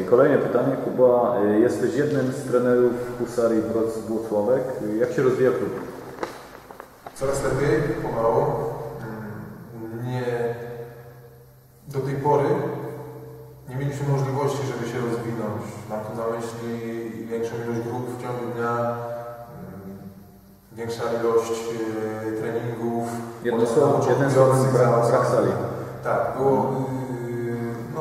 Kolejne pytanie, Kuba. Y, Jesteś jednym z trenerów Husarii Włocławek. Y, Jak się rozwija klub? Coraz lepiej, pomału. Mm, Nie, do tej pory nie mieliśmy możliwości, żeby się rozwinąć. Mam tu na myśli większą ilość grup w ciągu dnia, mm, większa ilość e, treningów. Słowem, jednym słowem brak, brak sali. Tak, było, yy, no,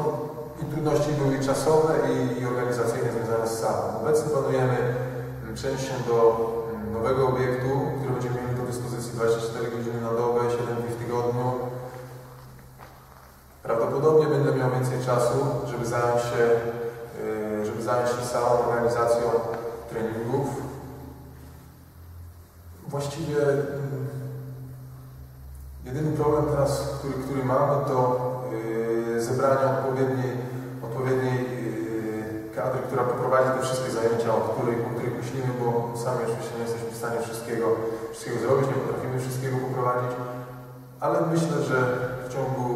i trudności były i czasowe i, i organizacyjne związane z salą. Obecnie planujemy mm, przejście do mm, nowego obiektu, który będziemy mieli do dyspozycji 24 godziny na dobę, 7 dni w tygodniu. Prawdopodobnie będę miał więcej czasu, żeby zająć się, yy, żeby zająć się całą organizacją treningów. Właściwie mm, Jedyny problem teraz, który, który mamy, to yy, zebranie odpowiedniej, odpowiedniej kadry, która poprowadzi te wszystkie zajęcia, o których, o myślimy, bo sami oczywiście nie jesteśmy w stanie wszystkiego, wszystkiego zrobić, nie potrafimy wszystkiego poprowadzić, ale myślę, że w ciągu,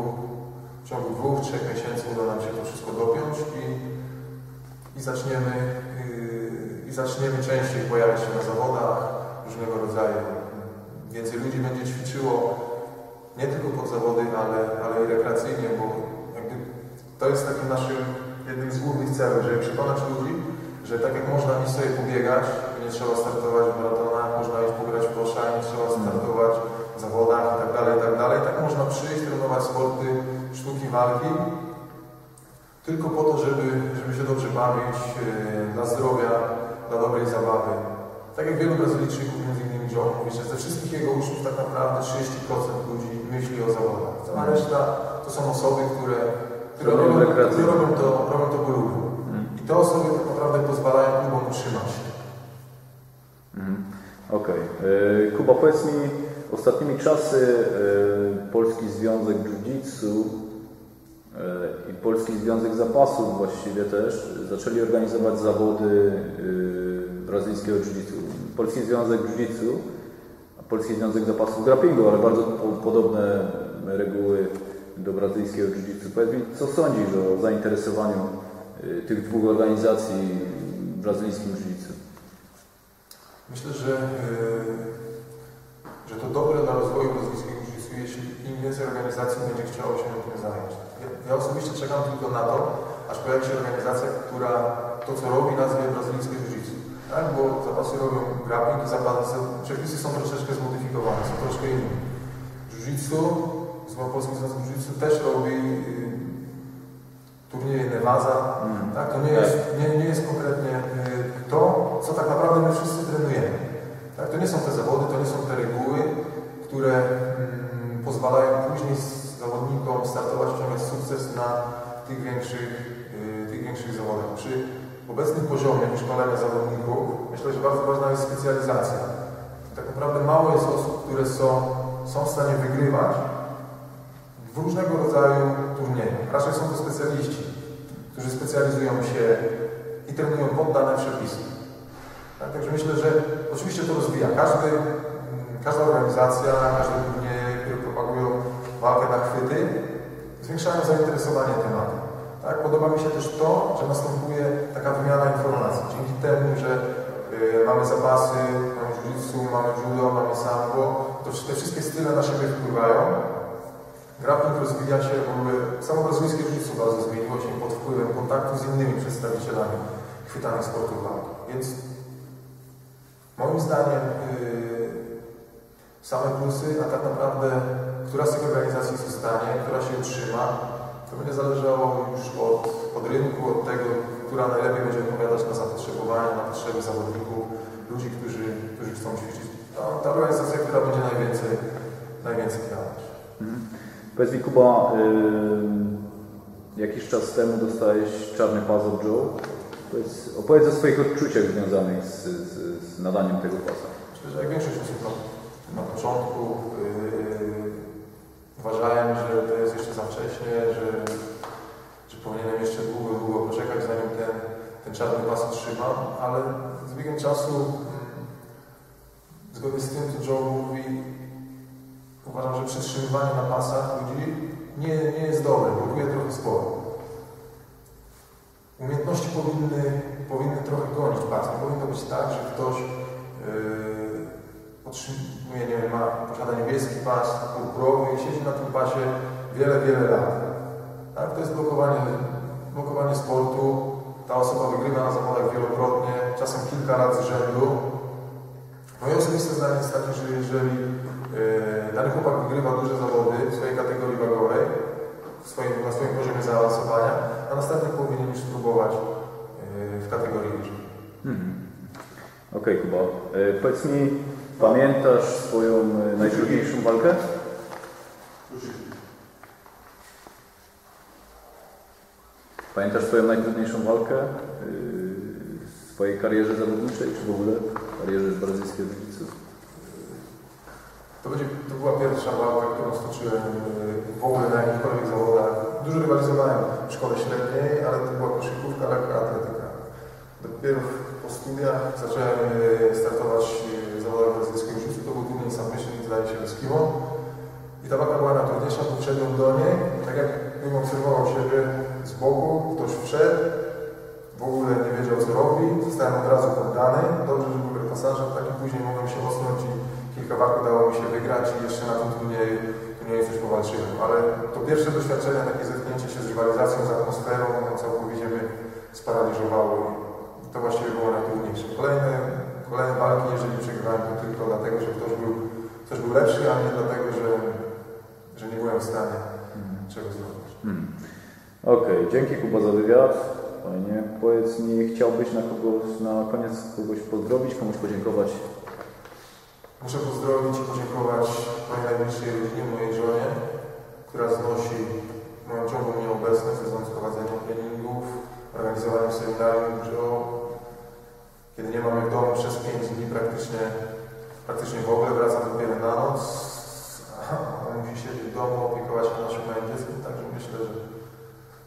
w ciągu dwóch, trzech miesięcy uda nam się to wszystko dopiąć i, i zaczniemy, yy, i zaczniemy częściej pojawiać się na zawodach różnego rodzaju. Więcej ludzi będzie ćwiczyło nie tylko pod zawody, ale, ale i rekreacyjnie, bo to jest takim naszym jednym z głównych celów, żeby przekonać ludzi, że tak jak można iść sobie pobiegać, nie trzeba startować w maratonach, można iść pograć w kosza, nie trzeba startować w zawodach i tak dalej, i tak dalej. Tak można przyjść, trenować sporty, sztuki walki, tylko po to, żeby, żeby się dobrze bawić, yy, dla zdrowia, dla dobrej zabawy. Tak jak wielu Brazylijczyków, między innymi John, mówi, że ze wszystkich jego uczniów tak naprawdę 30% ludzi myśli o zawodach. Cała reszta to są osoby, które, które, Robią które robią, to, robią to po lubiu. I te osoby tak naprawdę pozwalają klubom utrzymać się. Mhm. Okej. Y, Kuba, powiedz mi, ostatnimi czasy y, Polski Związek Jiu-Jitsu y, i Polski Związek Zapasów właściwie też zaczęli organizować zawody y, brazylijskiego Jiu-Jitsu. Polski Związek Jiu-Jitsu, a Polski Związek Zapasów Grapplingu, ale bardzo po, podobne reguły do brazylijskiego Jiu-Jitsu. Powiedz mi, co sądzisz o zainteresowaniu y, tych dwóch organizacji brazylijskim Jiu-Jitsu? Myślę, że, yy, że to dobre dla rozwoju brazylijskiego jiu-jitsu, jeśli im więcej organizacji będzie chciało się tym zająć. Ja, ja osobiście czekam tylko na to, aż pojawi się organizacja, która to, co robi, nazwie brazylijskie jiu-jitsu. Tak? Bo zapasy robią grappling zapasy, przepisy są troszeczkę zmodyfikowane, są troszkę inne. Jiu-jitsu, Związek Polski Związek Jiu-Jitsu też robi yy, turnieje Nevaza, Mhm. tak? To nie jest, nie, nie jest konkretnie y, to, co tak naprawdę my wszyscy trenujemy. Tak? To nie są te zawody, to nie są te reguły, które mm, pozwalają później z- zawodnikom startować, osiągać sukces na tych większych, y, tych większych zawodach. Przy obecnym poziomie szkolenia zawodników myślę, że bardzo ważna jest specjalizacja. Tak naprawdę mało jest osób, które są, są w stanie wygrywać w różnego rodzaju turniejach. Raczej są to specjaliści, którzy specjalizują się i trenują pod dane przepisy. Tak, także myślę, że oczywiście to rozwija. Każdy, mm, każda organizacja, każde turnieje, które propagują walkę na chwyty, zwiększają zainteresowanie tematem. Tak? Podoba mi się też to, że następuje taka wymiana informacji. Dzięki temu, że y, mamy zapasy, mamy jiu-jitsu, mamy judo, mamy sambo, to te wszystkie style na siebie wpływają. Grappling rozwija się, w ogóle samo brazylijskie jiu-jitsu bardzo zmieniło się pod wpływem kontaktu z innymi przedstawicielami chwytanych sportów walki. Więc moim zdaniem yy, same plusy, a tak naprawdę która z tych organizacji zostanie, która się utrzyma, to będzie zależało już od, od rynku, od tego, która najlepiej będzie odpowiadać na zapotrzebowanie, na potrzeby zawodników, ludzi, którzy, którzy chcą ćwiczyć. Ta, ta organizacja, która będzie najwięcej, najwięcej dawać. Mhm. Powiedz mi Kuba, y, jakiś czas temu dostałeś czarny pas od Joe. Powiedz, opowiedz o swoich odczuciach związanych z, z, z nadaniem tego pasa. Myślę, że jak większość osób na, na początku yy, uważałem, że to jest jeszcze za wcześnie, że, że powinienem jeszcze długo, długo poczekać, zanim ten, ten czarny pas otrzymam, ale z biegiem czasu, mm, zgodnie z tym, co Joe mówi, uważam, że przytrzymywanie na pasach ludzi nie, nie jest dobre, blokuje trochę sporo. umiejętności powinny, powinny trochę gonić pas. Nie powinno być tak, że ktoś yy, otrzymuje, nie wiem, ma, posiada niebieski pas, purpurowy i siedzi na tym pasie wiele, wiele lat. Tak? To jest blokowanie, blokowanie sportu. Ta osoba wygrywa na zawodach wielokrotnie, czasem kilka lat z rzędu. Moje osobiste zdanie jest takie, że jeżeli yy, dany chłopak wygrywa duże zawody w swojej kategorii wagowej, w swoim, na swoim poziomie zaawansowania, a następnie powinien już spróbować yy, w kategorii wyżej. Mhm. Okej, Kuba. E, powiedz mi, pamiętasz swoją e, najtrudniejszą walkę? Pamiętasz swoją najtrudniejszą walkę e, w swojej karierze zawodniczej, czy w ogóle karierze z brazylijskiej To, będzie, to była pierwsza walka, którą stoczyłem yy, w ogóle na jakichkolwiek zawodach. Dużo rywalizowałem w szkole średniej, ale to była koszykówka, lekka atletyka. Dopiero po studiach zacząłem yy, startować yy, w zawodach brazylijskiego jiu To był turniej submission, zdaje się, Eskimo. I ta walka była najtrudniejsza, bo wszedłem do niej, tak jakbym obserwował siebie z boku, później mogłem się osnąć i kilka walk udało mi się wygrać i jeszcze na tym turnieju, turnieju coś powalczyłem, ale to pierwsze doświadczenie, takie zetknięcie się z rywalizacją, z atmosferą, no, całkowicie mnie sparaliżowało i to właściwie było najtrudniejsze. Kolejne, kolejne walki, jeżeli przegrywałem, to tylko dlatego, że ktoś był, ktoś był lepszy, a nie dlatego, że, że nie byłem w stanie czego zrobić. Hmm. Okej, dzięki Kuba za wywiad. Fajnie. Powiedz mi, chciałbyś na kogoś, na koniec kogoś pozdrowić, komuś podziękować? Muszę pozdrowić i podziękować mojej najbliższej rodzinie, mojej żonie,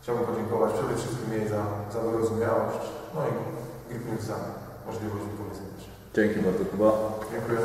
chciałbym podziękować przede wszystkim jej za, za wyrozumiałość, no i Gripniuk za możliwość wypowiedzenia się. Dzięki bardzo Kuba. Dziękuję.